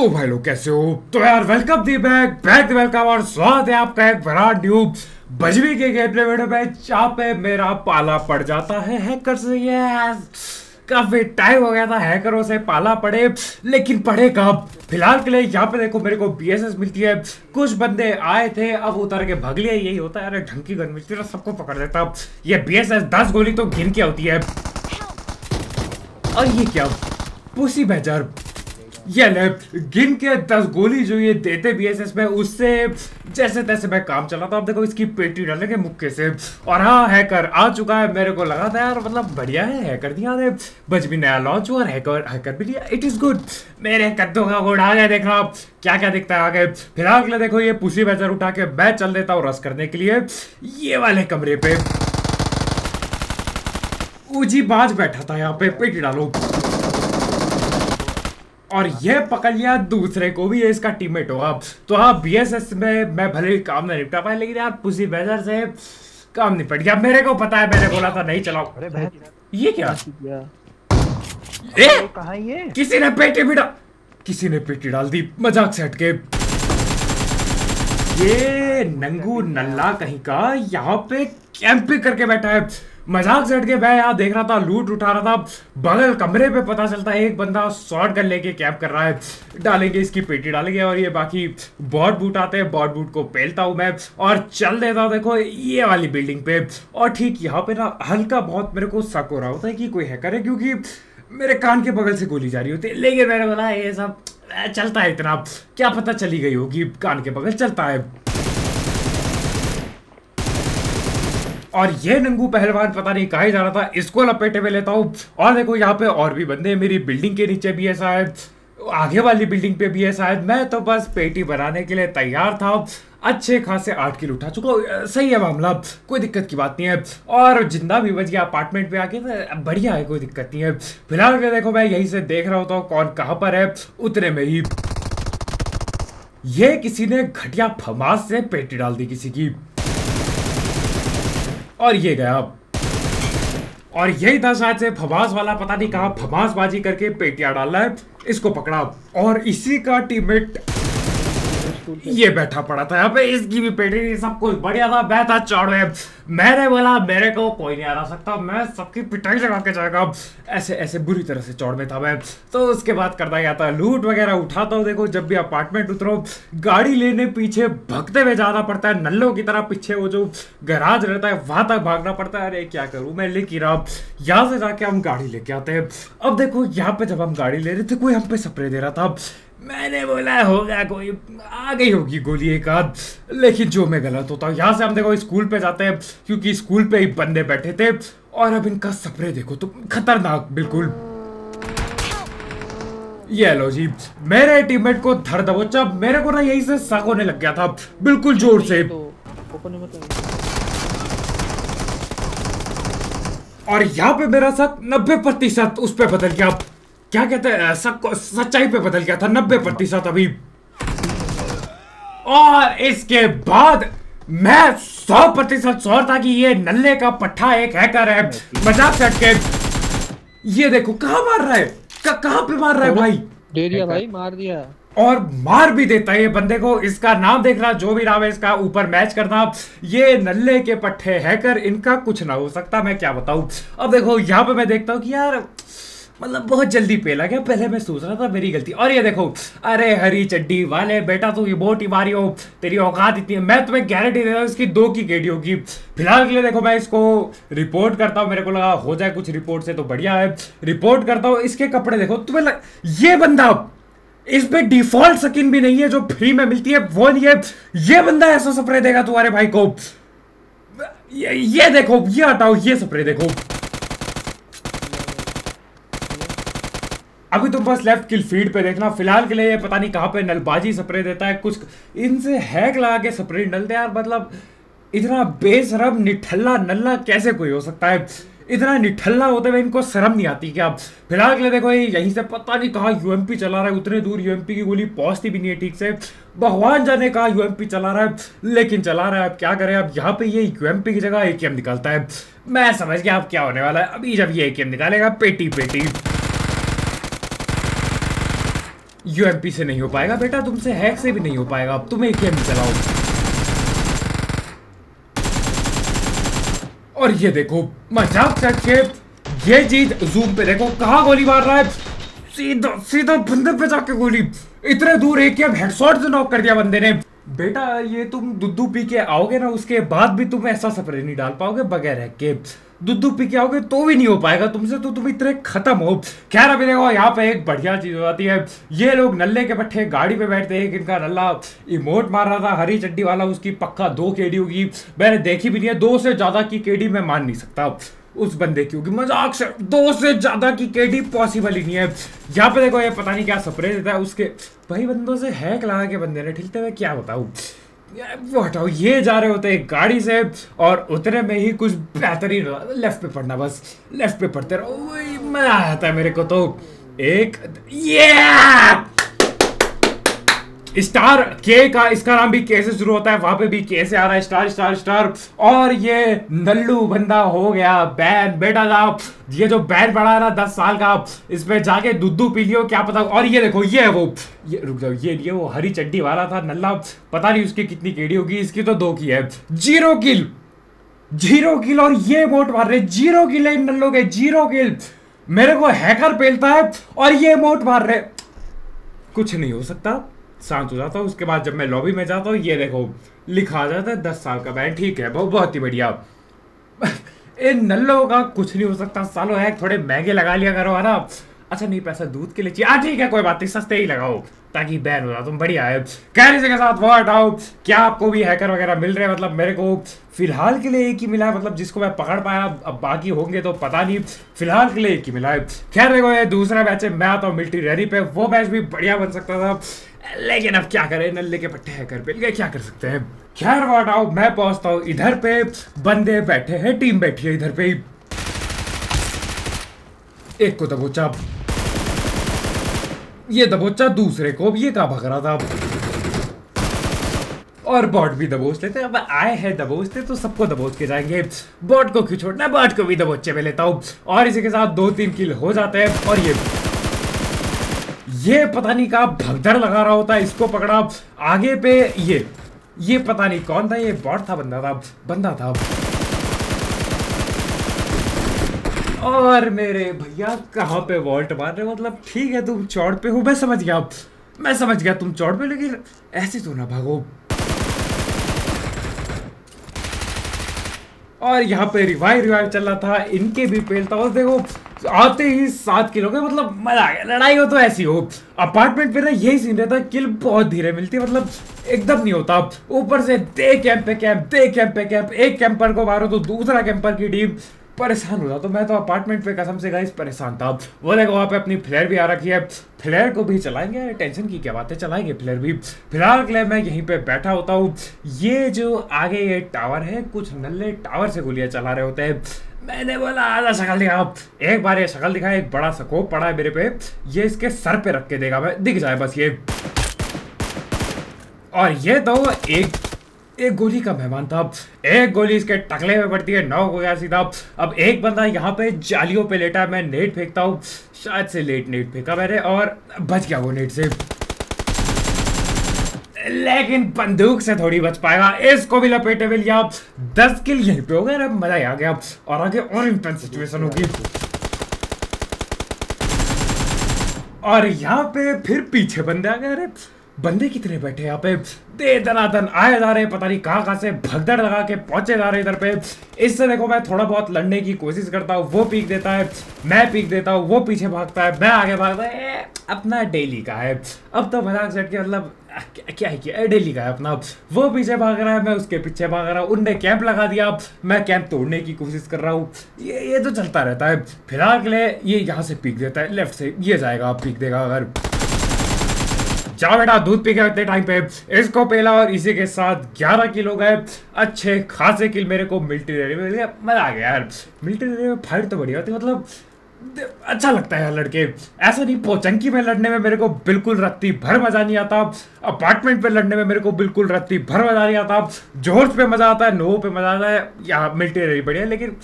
तो भाई लोग, कैसे हो? तो यार welcome the back back the welcome और स्वागत है आपका एक बड़ा न्यूब बजवी के गेम प्ले वीडियो में जहाँ पे मेरा पाला पड़ जाता है हैकर से यस काफ़ी टाइम हो गया था हैकरों से पाला पड़े, लेकिन पड़े कब? फ़िलहाल के लिए यहाँ पे देखो, मेरे को बीएसएस मिलती है। कुछ बंदे आए थे, अब उतर के भग लिए, यही होता है। अरे, ढंग की गन मिलती है, सबको पकड़ देता। ये बीएसएस दस गोली तो गिन के होती है। और ये क्या? पुसी बेजर ये ले, गिन के दस गोली जो ये देते बीएसएस में, उससे जैसे तैसे मैं काम चला था अब देखो इसकी पेटी डालेंगे मुक्के से। और हाँ हैकर आ चुका है मेरे को लगा था यार मतलब बढ़िया है, हैकर दिया ने बच भी नया लॉन्च हुआ हैकर हैकर भी दिया इट इज़ गुड मेरे कद्दों का गुड़ आ गया देखना आप। क्या क्या दिखता है आगे? फ़िलहाल के लिए देखो, ये पुसी बेजर उठा के मैं चल देता हूँ रस करने के लिए। ये वाले कमरे पे। ऊजी बाज बैठा था यहाँ पे। पेटी डालो। और ये पकड़ लिया दूसरे को भी ये इसका टीममेट होगा। तो हाँ बीएसएस में मैं भले ही काम नहीं निपटा पाया लेकिन यार पुसी बेजर से काम निपट गया। मेरे को पता है मैंने बोला था नहीं चलाओ। अरे भाई ये क्या? क्या ए! कहा ये? किसी ने पेटी भी डाल किसी ने पेटी डाल दी मज़ाक से हटके। ये नंगू नल्ला कहीं का यहाँ पे कैंपिंग करके बैठा है। मज़ाक से हटके मैं यहाँ देख रहा था, लूट उठा रहा था, बगल कमरे पे पता चलता है एक बंदा शॉर्ट गन लेके कैंप कर रहा है, डालेंगे इसकी पेटी डालेंगे और ये बाकी बॉट बूट आते हैं, बॉट बूट को पहलता हूँ मैं और चल देता हूँ, देखो ये वाली बिल्डिंग पे। और ठीक यहाँ पे ना हल्का बहुत मेरे को शक हो रहा होता है कि कोई हैकर है, क्योंकि मेरे कान के बगल से गोली जा रही होती है। लेकिन मैंने बोला, ये सब चलता है इतना। क्या पता चली गई होगी, कान के बगल चलता है। और ये नंगू पहलवान, पता नहीं कहा जा रहा था, इसको लपेटे में लेता हूँ। और देखो यहाँ पे और भी बंदे मेरी बिल्डिंग के नीचे भी है शायद, आगे वाली बिल्डिंग पे भी है शायद। मैं तो बस पेटी बनाने के लिए तैयार था, अच्छे खासे आठ किलो उठा चुका सही है मामला, कोई दिक्कत की बात नहीं है। और ज़िंदा भी बच गया अपार्टमेंट पे आके तो बढ़िया है, कोई दिक्कत नहीं है। फ़िलहाल के देखो, मैं यहीं से देख रहा होता हूँ कौन कहाँ पर है उतने में ही। ये किसी ने घटिया फमास से पेटी डाल दी किसी की। और ये गया अब। और यही था शायद से फमास वाला, पता नहीं कहा फवास बाजी करके पेटिया डाला है। इसको पकड़ा और इसी का टीममेट ये बैठा पड़ा था यहाँ पे इसकी भी पेटी थी, सब कुछ बढ़िया था मैं था चौड़े। मैंने बोला मेरे को कोई नहीं हरा सकता मैं सबकी पिटाई लगा के जाएगा। ऐसे ऐसे बुरी तरह से चौड़ में था मैं। तो उसके बाद करता गया था लूट वगैरह उठाता हूँ देखो जब भी अपार्टमेंट उतरो गाड़ी लेने पीछे भगते हुए जाना पड़ता है नल्लों की तरह पीछे वो जो गराज रहता है वहाँ तक भागना पड़ता है। अरे क्या करूँ मैं लेके रहा यहाँ से जाके हम गाड़ी लेके आते हैं। अब देखो यहाँ पे जब हम गाड़ी ले रहे थे कोई हम पे स्प्रे दे रहा था। मैंने बोला होगा कोई आ गई होगी गोली एक आध। लेकिन जो मैं गलत होता हूँ यहाँ से हम देखो स्कूल पे जाते हैं क्योंकि स्कूल पे ही बंदे बैठे थे। और अब इनका स्प्रे देखो तो खतरनाक बिल्कुल। ये लो जी मेरे टीममेट को धर दबोचा मेरे को ना यही से शक होने लग गया था बिल्कुल ज़ोर से। तो मत और यहाँ पे मेरा शक नब्बे प्रतिशत उस पर बदल गया। क्या कहते हैं को सच्चाई पे बदल गया था नब्बे प्रतिशत अभी। और इसके बाद मैं सौ प्रतिशत श्योर था कि ये नल्ले का पट्टा एक हैकर है। मज़ाक से हटके ये देखो कहाँ मार रहा है? क- कहाँ पे मार रहा है भाई? दे दिया भाई मार दिया। और मार भी देता है ये बंदे को। इसका नाम देखना जो भी नाम है इसका ऊपर मैच करना। ये नल्ले के पट्टे हैकर इनका कुछ ना हो सकता मैं क्या बताऊँ? अब देखो यहाँ पे मैं देखता हूँ कि यार मतलब बहुत जल्दी पेला गया। पहले मैं सोच रहा था मेरी गलती। और ये देखो अरे हरी चड्डी वाले बेटा तू ये बहुत ही मारी हो तेरी औकात इतनी है। मैं तुम्हें गारंटी दे रहा हूँ इसकी दो की गेडी होगी फ़िलहाल के लिए देखो मैं इसको रिपोर्ट करता हूँ। मेरे को लगा हो जाए कुछ रिपोर्ट से तो बढ़िया है। रिपोर्ट करता हूँ इसके कपड़े देखो तुम्हें लग... ये बंदा इस पे डिफ़ॉल्ट स्किन भी नहीं है जो फ्री में मिलती है वो नहीं है। ये बंदा ऐसा स्प्रे देगा तुम्हारे भाई को। ये, ये देखो ये हटाओ ये स्प्रे देखो। अभी तुम बस लेफ़्ट किल फ़ीड पे देखना। फ़िलहाल के लिए ये पता नहीं कहाँ पे नलबाजी स्प्रे देता है। कुछ इनसे हैक लगा के स्प्रे डलते यार मतलब इतना बेशरम, निठल्ला, नल्ला कैसे कोई हो सकता है? इतना निठल्ला होते हुए इनको शर्म नहीं आती क्या? फ़िलहाल के लिए देखो, ये यहीं से पता नहीं कहाँ यूएमपी चला रहा है। उतने दूर यूएमपी की गोली पहुँचती भी नहीं है ठीक से। भगवान जाने कहा यूएमपी चला रहा है। लेकिन चला रहा है। अब क्या करें? अब यहाँ पे ये यूएमपी की जगह एकेएम निकालता है। मैं समझ गया अब क्या होने वाला है। अभी जब ये एकेएम निकालेगा पेटी पेटी यूएमपी से नहीं हो पाएगा बेटा, तुमसे हैक से भी नहीं हो पाएगा। अब तुम एक गेम चलाओ। और ये देखो, मज़ाक करके ये चीज़ जूम पे देखो, कहा गोली मार रहा है? सीधा सीधा बंदे पे जाके गोली। इतने दूर एक हेडशॉट से नॉक कर दिया बंदे ने। बेटा, ये तुम दुद्धू पी के आओगे ना, उसके बाद भी तुम ऐसा स्प्रे नहीं डाल पाओगे, बगैर हैक के। दुद्धू पी के आओगे तो भी नहीं हो पाएगा तुमसे तो तुम इतने खत्म हो। खैर, अभी देखो, यहाँ पे एक बढ़िया चीज़ हो जाती है। ये लोग नल्ले के पट्टे गाड़ी पे बैठते हैं इनका नल्ला इमोट मार रहा था, हरी चड्डी वाला, उसकी पक्का दो केडी होगी मैंने देखी भी नहीं है, दो से ज़्यादा की केडी मैं मान नहीं सकता उस बंदे की होगी मज़ाक से दो से ज़्यादा की केडी पॉसिबल ही नहीं है। यहाँ पे देखो, ये पता नहीं क्या स्प्रे देता है, उसके, भाई बंदों से हैक लगा के बंदे ने ठिलते हुए क्या बताऊँ? वो हटाओ, ये जा रहे होते हैं गाड़ी से और उतने में ही कुछ बेहतरीन लेफ़्ट पे पढ़ना बस लेफ़्ट पे पढ़ते रहो मज़ा आता है मेरे को तो। एक ये स्टार के का, इसका नाम भी के से शुरू होता है, वहाँ पे भी के से आ रहा है, स्टार स्टार स्टार। और ये नल्लू बंदा हो गया, बैन, बेटा साहब ये जो बैन पड़ा है ना दस साल का इस पे जाके दुद्धू पी लियो, क्या पता, और ये देखो, ये है वो। ये, रुक जाओ, ये ये वो हरी चड्डी वाला था, नल्ला। पता नहीं उसकी कितनी केड़ी होगी, इसकी तो दो की है। ज़ीरो किल। ज़ीरो किल और ये मोट मार रहे, ज़ीरो किल है इन नल्लों के, ज़ीरो किल। मेरे को हैकर पेलता है और ये मोट मार रहे। कुछ नहीं हो सकता। शांत हो जाता हूँ, उसके बाद जब मैं लॉबी में जाता हूँ, ये देखो, लिखा जाता है, दस साल का बैन ठीक है, बहुत बहुत ही बढ़िया। इन नल्लों का कुछ नहीं हो सकता, सालों है, थोड़े महँगे लगा लिया करो, है ना? अच्छा नहीं, पैसा दूध के लिए चाहिए। हाँ ठीक है, कोई बात नहीं, सस्ते ही लगाओ, ताकि बैन हो जाए तुम बढ़िया है। कहने के साथ वो हटाओ क्या आपको भी हैकर वगैरह मिल रहे हैं? मतलब मेरे को फ़िलहाल के लिए एक ही मिला है मतलब जिसको मैं पकड़ पाया, अब बाकी होंगे तो पता नहीं, फ़िलहाल के लिए एक ही मिला है। खैर, देखो, ये दूसरा बैच है, मैं आता हूँ, मिल्ट्री रेडी पे, वो मैच भी बढ़िया बन सकता था। लेकिन अब क्या करें? नल्ले के पट्टे हैकर मिल गए क्या कर सकते हैं? खैर वो हटाओ मैं पहुँचता हूँ इधर पे। बंदे बैठे हैं, टीम बैठी है इधर पे। एक को दबोचा। ये दबोचा दूसरे को। ये कहा भग रहा था? और बॉट भी दबोच लेते अब आए हैं दबोचते तो सबको दबोच के जाएँगे। बॉट को क्यों छोड़ना बॉट को भी दबोचे में लेता हूँ। और इसी के साथ दो तीन किल हो जाते हैं। और ये ये पता नहीं कहा भगदड़ लगा रहा होता है, इसको पकड़ा। आगे पे ये ये पता नहीं कौन था, ये बॉट था, बंदा था बंदा था। और मेरे भैया, कहाँ पे वॉल्ट मार रहे मतलब ठीक है, तुम चौड़ पे हो, मैं समझ गया। मैं समझ गया, तुम चौड़ पे लेकिन ऐसे तो ना भागो। और यहाँ पे रिवाइव रिवाइव चल रहा था, इनके भी पेलता और देखो, आते ही सात किलो के मतलब मज़ा आ गया। लड़ाई हो तो ऐसी हो। अपार्टमेंट पे ना यही सीन रहता किल बहुत धीरे मिलती मतलब एकदम नहीं होता। ऊपर से दे कैंप पे कैंप दे कैंप पे कैंप एक कैंपर को मारो तो दूसरा कैंपर की टीम परेशान हो जाता तो मैं तो अपार्टमेंट पे कसम से गाइस परेशान था। वो देखो, वहाँ पे अपनी फ्लेयर भी आ रखी है। फ्लेयर को भी चलाएँगे? टेंशन की क्या बात है? चलाएँगे फ्लेयर भी। फ़िलहाल के लिए मैं यहीं पे बैठा होता हूँ। ये जो आगे ये टावर है, कुछ नल्ले टावर से गोलियाँ चला रहे होते हैं। मैंने बोला, आधा शक्ल दिखा एक बार ये शक्ल दिखा एक बड़ा सकोप पड़ा है मेरे पे। ये इसके सर पे रख के देगा। मैं दिख जाए बस ये। और ये तो एक एक गोली का मेहमान था। एक गोली इसके टकले में पड़ती है, नौ हो गया सीधा। अब एक बंदा यहाँ पे जालियों पे लेटा है मैं नेट फेंकता हूँ। शायद से लेट नेट फेंका मैंने और बच गया वो नेट से। लेकिन बंदूक से थोड़ी बच पाएगा इसको भी लपेटे में लिया। दस किल यहीं पे हो गया मज़ा ही आ गया। और आगे और इंटेंस सिचुएशन होगी। और यहाँ पे फिर पीछे बंदे आ गए अरे। बंदे कितने बैठे यहाँ पे। दे दनादन आए जा रहे पता नहीं कहाँ कहाँ से भगदड़ लगा के पहुँचे जा रहे इधर पे। इससे देखो, मैं थोड़ा बहुत लड़ने की कोशिश करता हूँ, वो पीक देता है, मैं पीक देता हूँ, वो पीछे भागता है, मैं आगे भागता है अपना डेली का है। अब तो मज़ाक सेट के मतलब क्या है, क्या डेली का है अपना। वो पीछे भाग रहा है, मैं उसके पीछे भाग रहा हूँ, उनने कैंप लगा दिया, मैं कैंप तोड़ने की कोशिश कर रहा हूँ। ये ये तो चलता रहता है। फ़िलहाल के लिए ये यहाँ से पीक देता है, लेफ़्ट से, ये जाएगा, पीक देगा अगर। जाओ बेटा, दूध पी के रखते टाइम पे। इसको पेला और इसी के साथ 11 किलो गए। अच्छे खासे किल मेरे को मिलिट्री रेडी में मज़ा आ गया यार। मिलिट्री रेडी में फाइट तो बढ़िया होती मतलब अच्छा लगता है यार लड़के। ऐसा नहीं, पोचंकी में लड़ने में मेरे को बिल्कुल रत्ती भर मज़ा नहीं आता। अपार्टमेंट पे लड़ने में मेरे को बिल्कुल रत्ती भर मज़ा नहीं आता। जॉर्ज पे मज़ा आता है नो पे मज़ा आता है। या मिलिट्री बढ़िया, लेकिन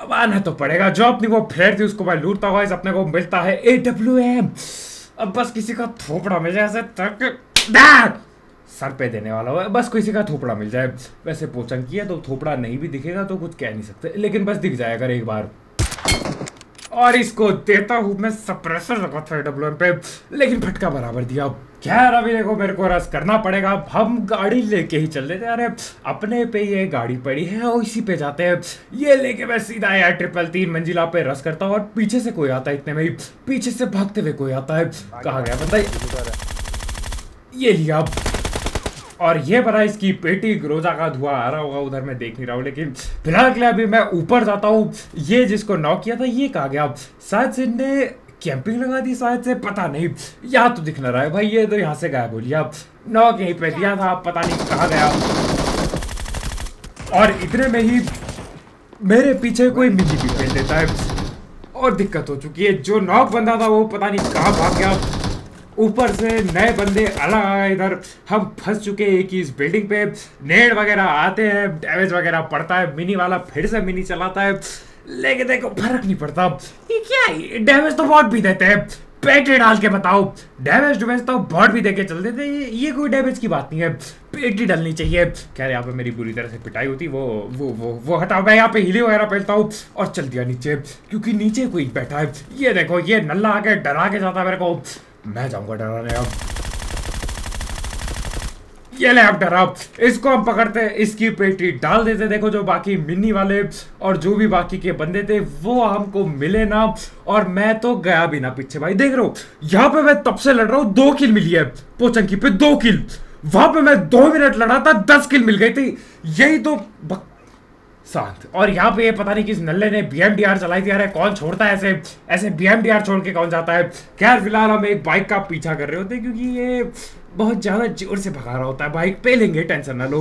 अब आना तो पड़ेगा। जो अपनी वो फ्लेयर थी, उसको मैं लूटता हुआ अपने को मिलता है। ए डब्ल्यू एम अब बस किसी का थोपड़ा मिल जाए ऐसे तक सर पे देने वाला हो। बस किसी का थोपड़ा मिल जाए। वैसे पोचंग किया तो थोपड़ा नहीं भी दिखेगा तो कुछ कह नहीं सकते। लेकिन बस दिख जाएगा एक बार। और इसको देता हूँ मैं सप्रेसर लगा था डब्ल्यू पे, लेकिन फटका बराबर दिया। खैर अभी देखो, मेरे को रस करना पड़ेगा। हम गाड़ी लेके ही चल रहे अरे अपने पे ये गाड़ी पड़ी है और इसी पे जाते हैं। ये लेके मैं सीधा यार ट्रिपल तीन मंजिला पे रस करता हूँ और पीछे से कोई आता है इतने में ही। पीछे से भागते हुए कोई आता है। कहा गया, बताइए। ये लिया। और ये बना इसकी पेटी ग्रोजा का धुआँ आ रहा होगा, उधर मैं देख नहीं रहा हूँ, लेकिन फ़िलहाल के लिए अभी मैं ऊपर जाता हूँ। ये जिसको नॉक किया था, ये कहा गया? शायद से ने कैंपिंग लगा दी, शायद से, पता नहीं। यहाँ तो दिख ना रहा है भाई, ये तो यहाँ से गायब हो लिया। नॉक यहीं पे दिया था पता नहीं कहा गया। और इतने में ही मेरे पीछे कोई मिली भी फेल देता है। और दिक्कत हो चुकी है, जो नॉक बंदा था, वो पता नहीं कहाँ भाग गया। ऊपर से नए बंदे अलग आ गए इधर। हम फंस चुके हैं कि इस बिल्डिंग पे। नेड वगैरह आते हैं डैमेज वगैरह पड़ता है मिनी वाला फिर से मिनी चलाता है। लेकिन देखो फ़र्क नहीं पड़ता। ये क्या है? डैमेज तो बहुत भी देते हैं। पेटी डाल के बताओ। डैमेज डैमेज तो बहुत भी देके चल देते ये, ये कोई डैमेज की बात नहीं है। पेटी डालनी चाहिए। कह रहे यहाँ पे मेरी बुरी तरह से पिटाई होती वो वो वो वो हटाओ। मैं यहाँ पे हिली वगैरह पहनता हूँ और चल दिया नीचे। क्योंकि नीचे कोई बैठा है। ये देखो ये नल्ला आके डरा के जाता है मेरे को। मैं जाऊँगा डराने अब ये ले अब डरा इसको हम पकड़ते हैं। इसकी पेटी डाल देते देखो जो बाकी मिनी वाले और जो भी बाकी के बंदे थे, वो हमको मिले ना। और मैं तो गया भी ना पीछे, भाई। देख रहे हो? यहाँ पे मैं तब से लड़ रहा हूँ, दो किल मिली है। पोचंकी पे दो किल वहाँ पे मैं दो मिनट लड़ा था, दस किल मिल गई थी। यही तो. शांत और यहाँ पे पता नहीं किस नल्ले ने बीएमडीआर चलाई थी अरे कौन छोड़ता है ऐसे ऐसे बी छोड़ के कौन जाता है? खैर, फ़िलहाल हम एक बाइक का पीछा कर रहे होते हैं, क्योंकि ये बहुत ज़्यादा ज़ोर से भगा रहा होता है बाइक पे लेंगे टेंशन ना लो।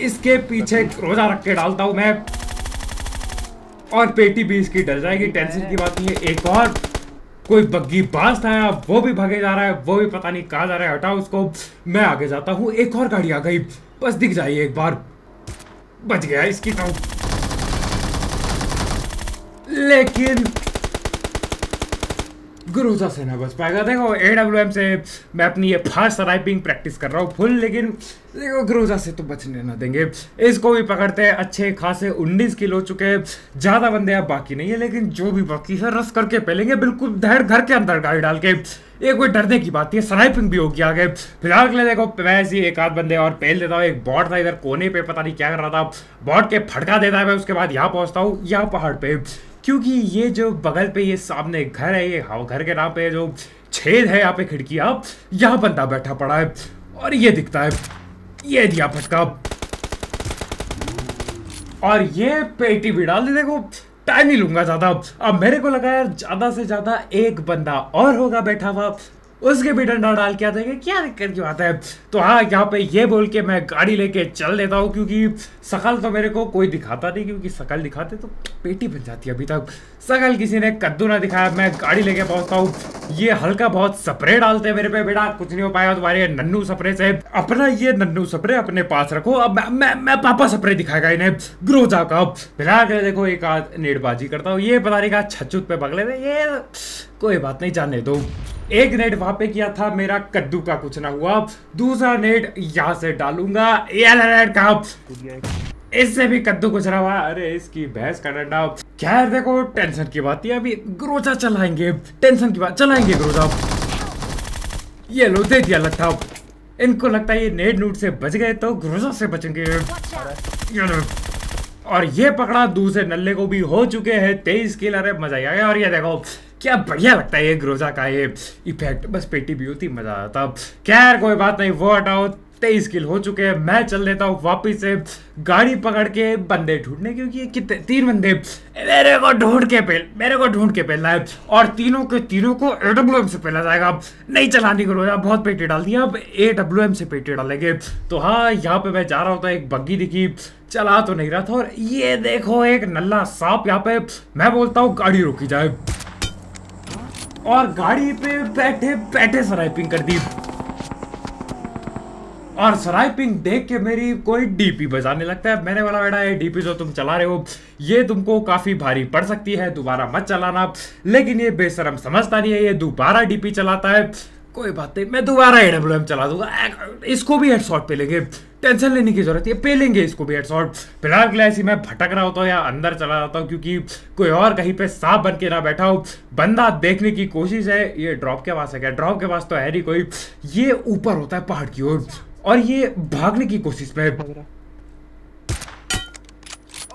इसके पीछे रोजा रख के डालता हूँ मैं। और पेटी भी इसकी डल जाएगी, टेंशन की बात नहीं है। एक और, कोई बग्गी बास आया वो भी भागे जा रहा है, वो भी पता नहीं कहा जा रहा है, हटाओ उसको। मैं आगे जाता हूँ, एक और गाड़ी आ गई। बस दिख जाइए एक बार। बच गया इसकी तो। लेकिन गुरुजा से ना बच पाएगा। देखो ए डब्ल्यू एम से मैं अपनी ये फास्ट राइपिंग प्रैक्टिस कर रहा हूँ फुल लेकिन देखो गुरुजा से तो बचने ना देंगे। इसको भी पकड़ते हैं, अच्छे खासे 19 किलो चुके ज़्यादा बंदे अब बाकी नहीं है, लेकिन जो भी बाकी है, रस करके पहलेंगे, बिल्कुल घर के अंदर गाड़ी डाल के। ये कोई डरने की बात है स्नाइपिंग भी होगी आगे फ़िलहाल के लिए देखो, मैं ऐसी एक आध बंदे और पहल देता हूँ, एक बॉट था इधर कोने पे, पता नहीं क्या कर रहा था बॉट के फटका देता है, मैं उसके बाद यहाँ पहुँचता हूँ, यहाँ पहाड़ पे। क्योंकि ये जो बगल पे ये सामने घर है, ये घर के नाम पे जो छेद है यहाँ पे खिड़की आप यहाँ बंदा बैठा पड़ा है, और ये दिखता है, ये दिया फटका। और ये पेटी भी डाल दी, देखो टाइम ही लूँगा ज़्यादा। अब मेरे को लगा यार, ज़्यादा से ज़्यादा एक बंदा और होगा बैठा हुआ। उसके भी डंडा डाल के आते हैं क्या दिक्कत क्यों आता है? तो हाँ यहाँ पे ये बोल के मैं गाड़ी लेके चल देता हूँ क्योंकि शकल तो मेरे को कोई दिखाता नहीं क्योंकि शकल दिखाते तो पेटी बन जाती है अभी तक। शकल किसी ने कद्दू ना दिखाया मैं गाड़ी लेके पहुँचता हूँ। ये हल्का बहुत स्प्रे डालते हैं मेरे पे बेटा कुछ नहीं हो पाया तुम्हारे नन्नू स्प्रे से। अपना ये नन्नू स्प्रे अपने पास रखो अब मैं मैं, पापा स्प्रे दिखाएगा इन्हें ग्रोजा का। फ़िलहाल देखो एक आध नेटबाजी करता हूँ। ये पता नहीं कहा छछुत पे बगले थे ये कोई बात नहीं, जाने दो। एक नेट वहाँ पे किया था, मेरा कद्दू का कुछ ना हुआ। दूसरा नेट यहाँ से डालूँगा। इससे भी कद्दू कुछ रहा हुआ। अरे, इसकी भैंस का डंडा खैर, देखो, टेंशन की बात है अभी ग्रोजा चलाएँगे। टेंशन की बात, चलाएँगे ग्रोजा ये लो, दे दिया लट्ठा। इनको लगता है ये नेट नूट से बच गए तो ग्रोजा से बचेंगे। और ये पकड़ा, दूसरे नल्ले को भी हो चुके हैं। तेईस किल अरे मज़ा आ गया। और ये देखो क्या बढ़िया लगता है ये ग्रोजा का ये इफ़ेक्ट बस पेटी भी होती मज़ा आता खैर, कोई बात नहीं वो हटाओ तेईस किल हो चुके हैं। मैं चल देता हूँ वापिस से गाड़ी पकड़ के बंदे ढूँढने, क्योंकि ये कितने, तीन बंदे मेरे को ढूंढ के पेल मेरे को ढूंढ के पहलना है। और तीनों के, तीनों को ए डब्ल्यू एम से पहला जाएगा। अब नहीं चलाने को रोजा, बहुत पेटी डाल दिया। अब ए डब्ल्यू एम से पेटी डालेंगे। तो हाँ यहाँ पे मैं जा रहा होता, एक बग्गी दिखी। चला तो नहीं रहा था। और ये देखो, एक नल्ला सांप यहाँ पे। मैं बोलता हूँ, गाड़ी रोकी जाए। और गाड़ी पे बैठे बैठे सराइपिंग कर दी। और सराइपिंग देख के मेरी कोई डीपी बजाने लगता है। मैंने बोला, बेटा, ये डीपी जो तुम चला रहे हो, ये तुमको काफ़ी भारी पड़ सकती है, दोबारा मत चलाना। लेकिन ये बेसरम समझता नहीं है, ये दोबारा डीपी चलाता है। कोई बात नहीं, मैं दोबारा एडब्ल्यू चला दूँगा। इसको भी हेडशॉट पे लेंगे टेंशन लेने की ज़रूरत है पे लेंगे इसको भी हेडशॉट फ़िलहाल के लिए ऐसी मैं भटक रहा होता हूँ या अंदर चला जाता हूँ, क्योंकि कोई और कहीं पे सांप बन के ना बैठा हो। बंदा देखने की कोशिश है, ये ड्रॉप के पास है क्या? ड्रॉप के पास तो है नहीं कोई। ये ऊपर होता है पहाड़ की ओर, और ये भागने की कोशिश में।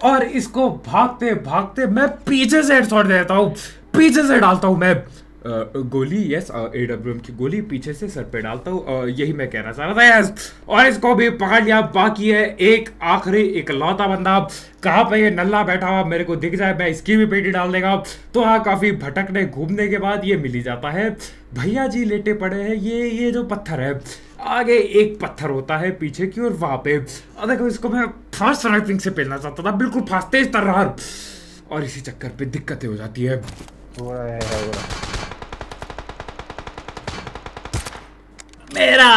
और इसको भागते भागते मैं पीछे से हेडशॉट देता हूँ। पीछे से डालता हूँ मैं। गोली यस ए डब्ल्यू एम की गोली पीछे से सर पे डालता हूँ। यही मैं कहना चाह रहा था यस और इसको भी पकड़ लिया, बाकी है एक आखिरी एक लौता बंदा। कहाँ पे ये नल्ला बैठा हुआ, मेरे को दिख जाए, मैं इसकी भी पेटी डाल देगा। तो हाँ काफ़ी भटकने, घूमने के बाद ये मिली जाता है। भैया जी लेटे पड़े हैं, ये ये जो पत्थर है, आगे एक पत्थर होता है पीछे की और वहाँ पे। देखो, इसको मैं फास्ट राइटिंग से पेलना चाहता था, बिल्कुल फास्ट, तेज तरह और इसी चक्कर पे दिक्कतें हो जाती है। मेरा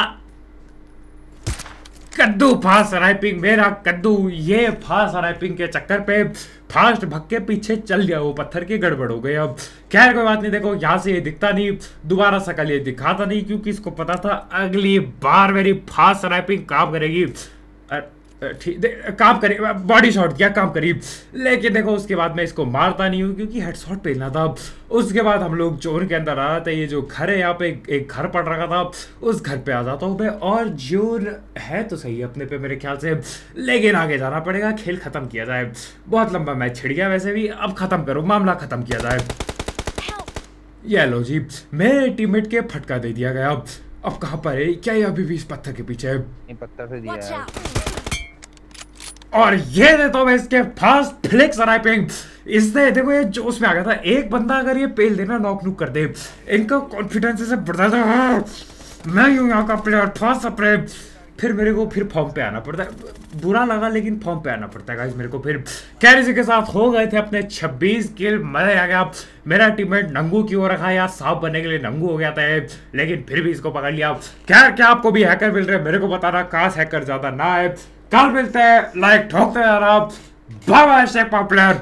कद्दू फास्ट राइपिंग मेरा कद्दू, ये फास्ट राइपिंग के चक्कर पे फास्ट भक्के पीछे चल गया, वो पत्थर की गड़बड़ हो गई अब। खैर, कोई बात नहीं, देखो, यहाँ से ये दिखता नहीं, दोबारा सकल ये दिखाता नहीं, क्योंकि इसको पता था अगली बार मेरी फास्ट राइपिंग काम करेगी। ठीक काम करी बॉडी शॉट किया काम करी। लेकिन देखो उसके बाद मैं इसको मारता नहीं हूँ क्योंकि हेड शॉट पहनना था। उसके बाद हम लोग जोन के अंदर आ रहे थे। ये जो घर है यहाँ पे एक घर पड़ रखा था। उस घर पे आ जाता हूँ मैं और जोन है तो सही अपने पे मेरे ख्याल से। लेकिन आगे जाना पड़ेगा खेल खत्म किया जाए। बहुत लंबा मैच छिड़ गया वैसे भी। अब खत्म करो मामला खत्म किया जाए। ये लो जी मेरे टीममेट के फटका दे दिया गया। अब अब कहाँ पर है? क्या ये अभी भी इस पत्थर के पीछे है? पत्थर से दिया और ये देता हूँ मैं इसके फास्ट फ्लिक्स स्नाइपिंग इससे देखो ये जो उसमें आ गया था एक बंदा अगर ये पेल देना नॉक नूक कर दे। इनका कॉन्फिडेंस से बढ़ता था। हाँ, मैं हूँ यहाँ का प्लेयर फास्ट प्लेयर फिर मेरे को फिर फॉर्म पे आना पड़ता है। बुरा लगा लेकिन फॉर्म पे आना पड़ता है गाइस मेरे को फिर। इसी के साथ हो गए थे अपने 26 किल मज़ा आ गया। मेरा टीममेट नंगू की ओर रखा यार। साफ़ बनने के लिए नंगू हो गया था लेकिन फिर भी इसको पकड़ लिया। खैर क्या आपको भी हैकर मिल रहे मेरे को बताना काश हैकर ज़्यादा ना है कल मिलते हैं लाइक ठोकते हैं आप बाय शेख पॉपुलर